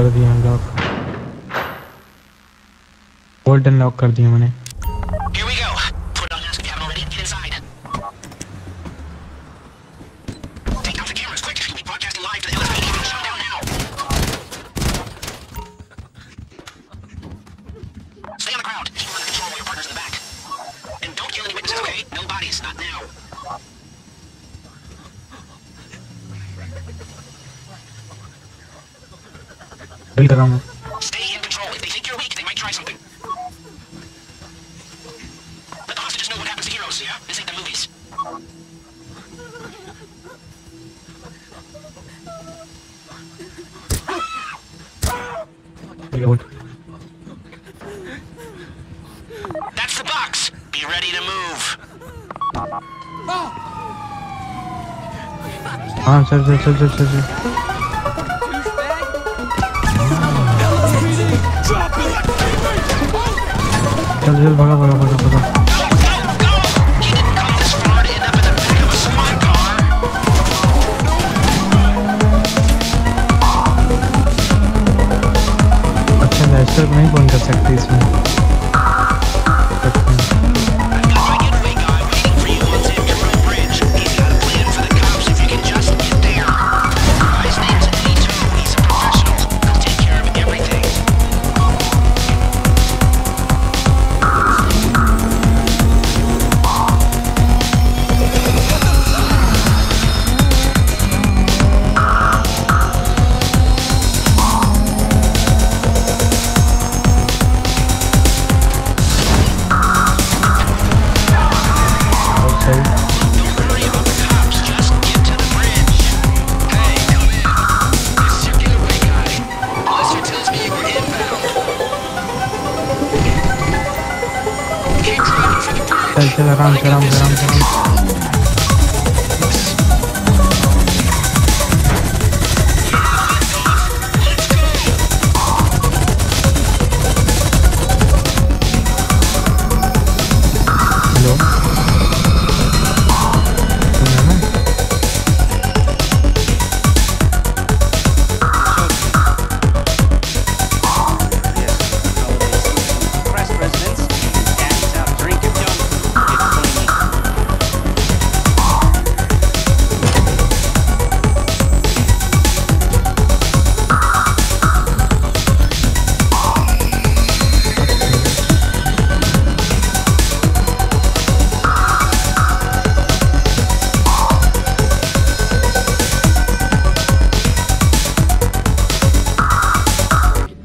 कर दिया unlock volt unlock कर दिया मैंने। खेल कर रहा हूँ Reload. That's the box. Be ready to move. हाँ चल चल चल चल चल चल चल भागा भागा भागा भागा अच्छा नहीं बन कर सकती इसमें el telegram, telegram, telegram.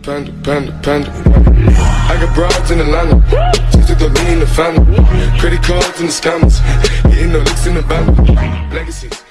Panda, panda, panda. I got broads in Atlanta. Just to throw me in the family. Credit cards and the scammers. Hitting the licks in the band. Legacies.